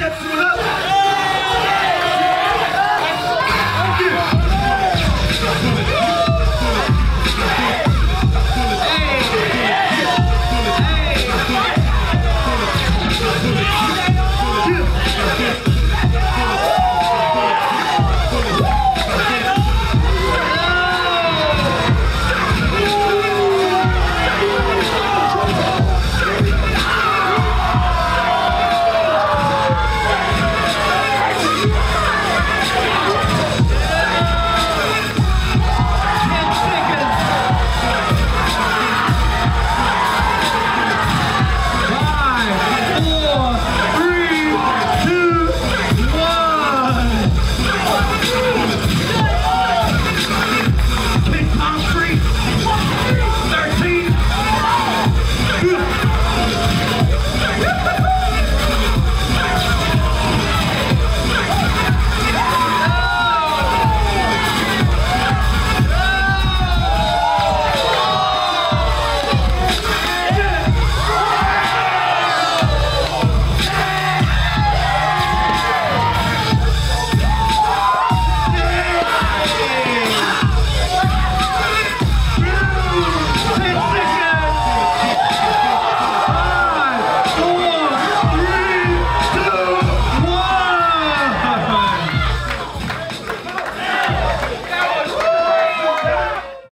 exceptional.